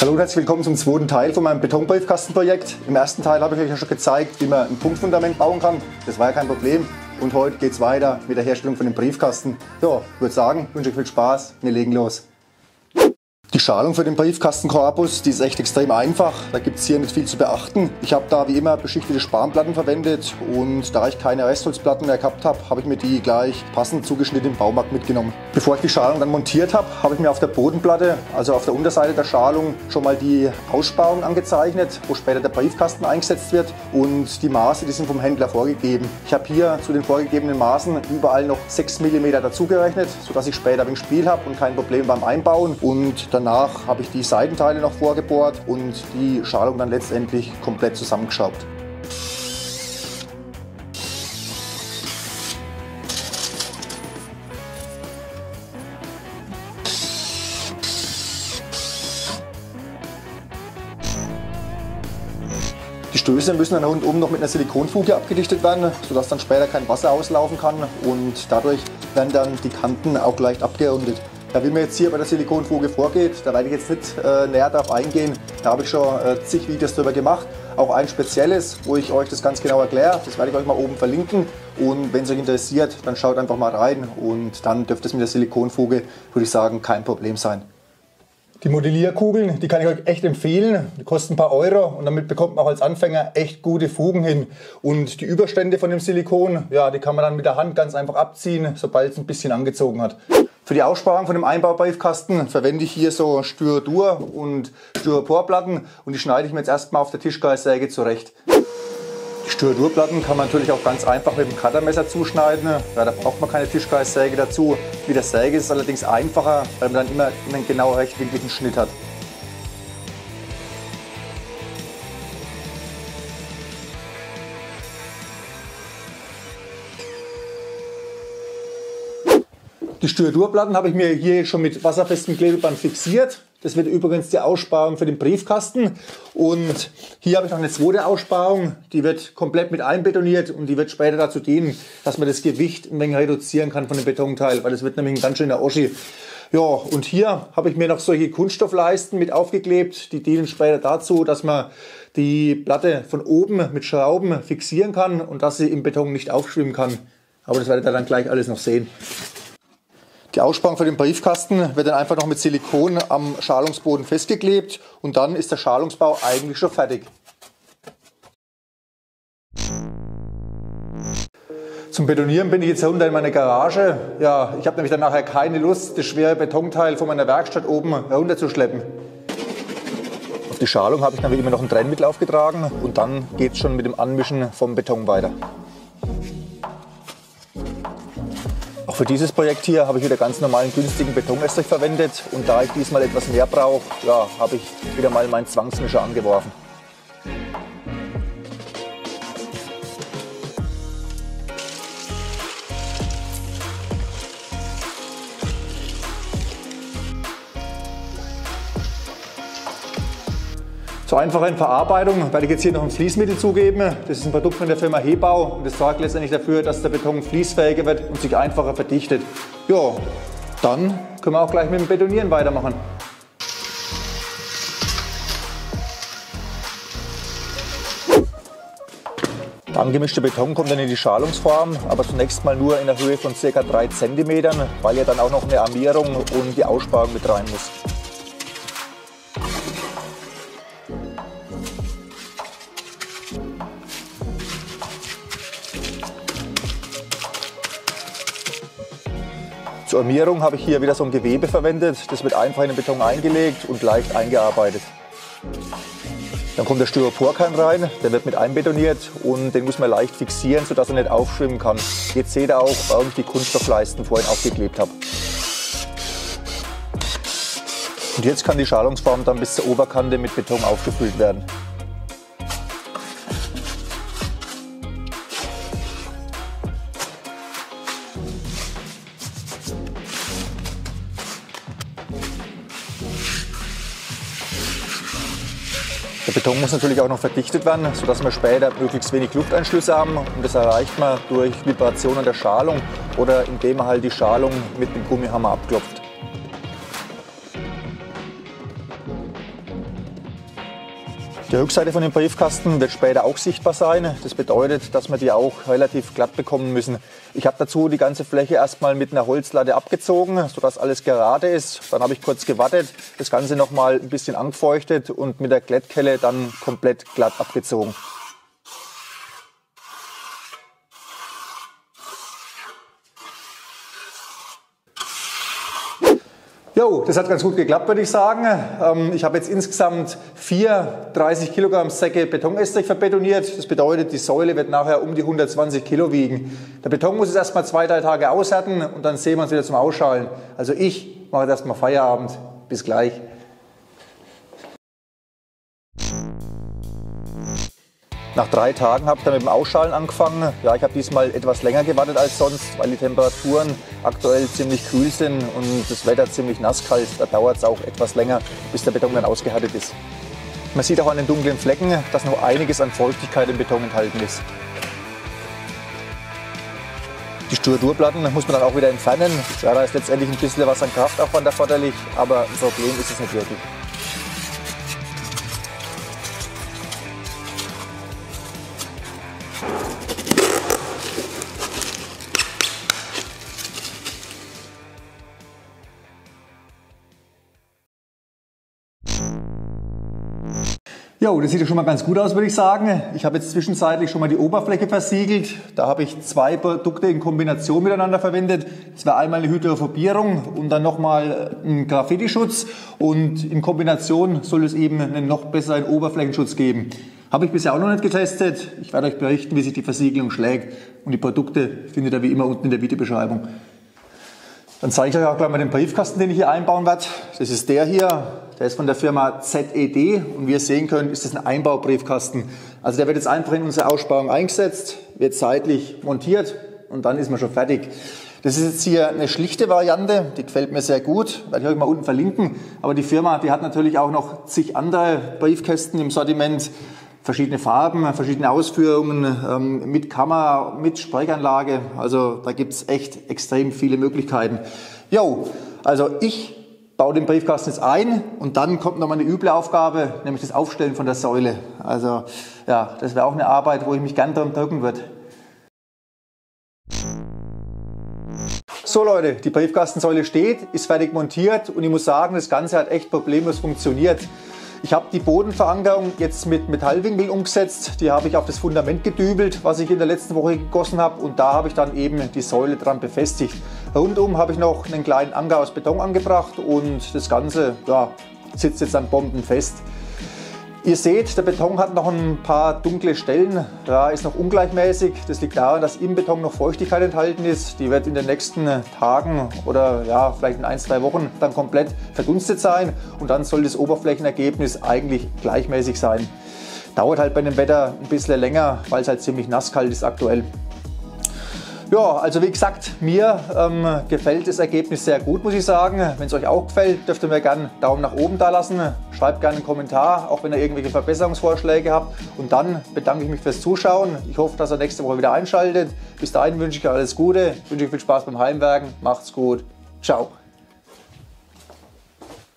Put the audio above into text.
Hallo und herzlich willkommen zum zweiten Teil von meinem Betonbriefkastenprojekt. Im ersten Teil habe ich euch ja schon gezeigt, wie man ein Punktfundament bauen kann. Das war ja kein Problem. Und heute geht es weiter mit der Herstellung von dem Briefkasten. Ja, ich würde sagen, wünsche euch viel Spaß. Wir legen los. Die Schalung für den Briefkastenkorpus, die ist echt extrem einfach. Da gibt es hier nicht viel zu beachten. Ich habe da wie immer beschichtete Spanplatten verwendet und da ich keine Restholzplatten mehr gehabt habe, habe ich mir die gleich passend zugeschnitten im Baumarkt mitgenommen. Bevor ich die Schalung dann montiert habe, habe ich mir auf der Bodenplatte, also auf der Unterseite der Schalung, schon mal die Aussparung angezeichnet, wo später der Briefkasten eingesetzt wird und die Maße, die sind vom Händler vorgegeben. Ich habe hier zu den vorgegebenen Maßen überall noch 6 mm dazugerechnet, sodass ich später ein Spiel habe und kein Problem beim Einbauen und dann Danach habe ich die Seitenteile noch vorgebohrt und die Schalung dann letztendlich komplett zusammengeschraubt. Die Stöße müssen dann rundum noch mit einer Silikonfuge abgedichtet werden, sodass dann später kein Wasser auslaufen kann und dadurch werden dann die Kanten auch leicht abgerundet. Ja, wie man jetzt hier bei der Silikonfuge vorgeht, da werde ich jetzt nicht äh, näher darauf eingehen. Da habe ich schon äh, zig Videos darüber gemacht. Auch ein spezielles, wo ich euch das ganz genau erkläre. Das werde ich euch mal oben verlinken. Und wenn es euch interessiert, dann schaut einfach mal rein. Und dann dürfte es mit der Silikonfuge, würde ich sagen, kein Problem sein. Die Modellierkugeln, die kann ich euch echt empfehlen. Die kosten ein paar Euro und damit bekommt man auch als Anfänger echt gute Fugen hin. Und die Überstände von dem Silikon, ja, die kann man dann mit der Hand ganz einfach abziehen, sobald es ein bisschen angezogen hat. Für die Aussparung von dem Einbaubriefkasten verwende ich hier so Styrodur und Styroporplatten und die schneide ich mir jetzt erstmal auf der Tischkreissäge zurecht. Die Styrodurplatten kann man natürlich auch ganz einfach mit dem Cuttermesser zuschneiden. Ja, da braucht man keine Tischkreissäge dazu. Mit der Säge ist es allerdings einfacher, weil man dann immer einen genau rechtwinkligen Schnitt hat. Die Styrodurplatten habe ich mir hier schon mit wasserfestem Klebeband fixiert. Das wird übrigens die Aussparung für den Briefkasten. Und hier habe ich noch eine zweite Aussparung. Die wird komplett mit einbetoniert und die wird später dazu dienen, dass man das Gewicht ein wenig reduzieren kann von dem Betonteil, weil das wird nämlich ein ganz schöner Oschi. Ja, und hier habe ich mir noch solche Kunststoffleisten mit aufgeklebt. Die dienen später dazu, dass man die Platte von oben mit Schrauben fixieren kann und dass sie im Beton nicht aufschwimmen kann. Aber das werdet ihr dann gleich alles noch sehen. Die Aussparung für den Briefkasten wird dann einfach noch mit Silikon am Schalungsboden festgeklebt und dann ist der Schalungsbau eigentlich schon fertig. Zum Betonieren bin ich jetzt unten in meiner Garage. Ja, ich habe nämlich dann nachher keine Lust, das schwere Betonteil von meiner Werkstatt oben herunterzuschleppen. Auf die Schalung habe ich dann wie immer noch ein Trennmittel aufgetragen und dann geht es schon mit dem Anmischen vom Beton weiter. Für dieses Projekt hier habe ich wieder ganz normalen günstigen Betonestrich verwendet und da ich diesmal etwas mehr brauche, ja, habe ich wieder mal meinen Zwangsmischer angeworfen. Zur einfachen Verarbeitung werde ich jetzt hier noch ein Fließmittel zugeben. Das ist ein Produkt von der Firma Hebau und das sorgt letztendlich dafür, dass der Beton fließfähiger wird und sich einfacher verdichtet. Ja, dann können wir auch gleich mit dem Betonieren weitermachen. Der angemischte Beton kommt dann in die Schalungsform, aber zunächst mal nur in der Höhe von ca. 3 cm, weil ja dann auch noch eine Armierung und die Aussparung mit rein muss. Zur Armierung habe ich hier wieder so ein Gewebe verwendet. Das wird einfach in den Beton eingelegt und leicht eingearbeitet. Dann kommt der Styroporkern rein, der wird mit einbetoniert und den muss man leicht fixieren, sodass er nicht aufschwimmen kann. Jetzt seht ihr auch, warum ich die Kunststoffleisten vorhin aufgeklebt habe. Und jetzt kann die Schalungsform dann bis zur Oberkante mit Beton aufgefüllt werden. Der Beton muss natürlich auch noch verdichtet werden, sodass wir später möglichst wenig Lufteinschlüsse haben. Und das erreicht man durch Vibrationen der Schalung oder indem man halt die Schalung mit dem Gummihammer abklopft. Die Rückseite von dem Briefkasten wird später auch sichtbar sein. Das bedeutet, dass wir die auch relativ glatt bekommen müssen. Ich habe dazu die ganze Fläche erstmal mit einer Holzlatte abgezogen, sodass alles gerade ist. Dann habe ich kurz gewartet, das Ganze nochmal ein bisschen angefeuchtet und mit der Glättkelle dann komplett glatt abgezogen. Jo, das hat ganz gut geklappt, würde ich sagen. Ähm, ich habe jetzt insgesamt vier 30 Kilogramm Säcke Betonestrich verbetoniert. Das bedeutet, die Säule wird nachher um die 120 Kilo wiegen. Der Beton muss jetzt erstmal zwei, drei Tage aushärten und dann sehen wir uns wieder zum Ausschalen. Also ich mache jetzt erstmal Feierabend. Bis gleich. Nach drei Tagen habe ich dann mit dem Ausschalen angefangen. Ja, ich habe diesmal etwas länger gewartet als sonst, weil die Temperaturen aktuell ziemlich kühl sind und das Wetter ziemlich nasskalt. Da dauert es auch etwas länger, bis der Beton dann ausgehärtet ist. Man sieht auch an den dunklen Flecken, dass noch einiges an Feuchtigkeit im Beton enthalten ist. Die Strukturplatten muss man dann auch wieder entfernen. Ja, da ist letztendlich ein bisschen was an Kraftaufwand erforderlich, aber ein Problem ist es nicht wirklich. Jo, das sieht ja schon mal ganz gut aus, würde ich sagen. Ich habe jetzt zwischenzeitlich schon mal die Oberfläche versiegelt. Da habe ich zwei Produkte in Kombination miteinander verwendet. Das war einmal eine Hydrophobierung und dann nochmal ein Graffiti-Schutz. Und in Kombination soll es eben einen noch besseren Oberflächenschutz geben. Habe ich bisher auch noch nicht getestet. Ich werde euch berichten, wie sich die Versiegelung schlägt. Und die Produkte findet ihr wie immer unten in der Videobeschreibung. Dann zeige ich euch auch gleich mal den Briefkasten, den ich hier einbauen werde. Das ist der hier. Der ist von der Firma ZED und wie ihr sehen könnt, ist das ein Einbaubriefkasten. Also der wird jetzt einfach in unsere Aussparung eingesetzt, wird seitlich montiert und dann ist man schon fertig. Das ist jetzt hier eine schlichte Variante, die gefällt mir sehr gut, werde ich euch mal unten verlinken. Aber die Firma, die hat natürlich auch noch zig andere Briefkästen im Sortiment verschiedene Farben, verschiedene Ausführungen, ähm, mit Kamera, mit Sprechanlage. Also da gibt es echt extrem viele Möglichkeiten. Jo, also ich baue den Briefkasten jetzt ein und dann kommt nochmal eine üble Aufgabe, nämlich das Aufstellen von der Säule. Also ja, das wäre auch eine Arbeit, wo ich mich gern drum drücken würde. So Leute, die Briefkastensäule steht, ist fertig montiert und ich muss sagen, das Ganze hat echt problemlos funktioniert. Ich habe die Bodenverankerung jetzt mit Metallwinkeln umgesetzt. Die habe ich auf das Fundament gedübelt, was ich in der letzten Woche gegossen habe. Und da habe ich dann eben die Säule dran befestigt. Rundum habe ich noch einen kleinen Anker aus Beton angebracht und das Ganze ja, sitzt jetzt dann bombenfest. Ihr seht, der Beton hat noch ein paar dunkle Stellen, ja, ist noch ungleichmäßig. Das liegt daran, dass im Beton noch Feuchtigkeit enthalten ist. Die wird in den nächsten Tagen oder ja, vielleicht in ein, zwei Wochen dann komplett verdunstet sein und dann soll das Oberflächenergebnis eigentlich gleichmäßig sein. Dauert halt bei dem Wetter ein bisschen länger, weil es halt ziemlich nasskalt ist aktuell. Ja, also wie gesagt, mir ähm, gefällt das Ergebnis sehr gut, muss ich sagen. Wenn es euch auch gefällt, dürft ihr mir gerne einen Daumen nach oben da lassen. Schreibt gerne einen Kommentar, auch wenn ihr irgendwelche Verbesserungsvorschläge habt. Und dann bedanke ich mich fürs Zuschauen. Ich hoffe, dass ihr nächste Woche wieder einschaltet. Bis dahin wünsche ich euch alles Gute, wünsche euch viel Spaß beim Heimwerken. Macht's gut. Ciao.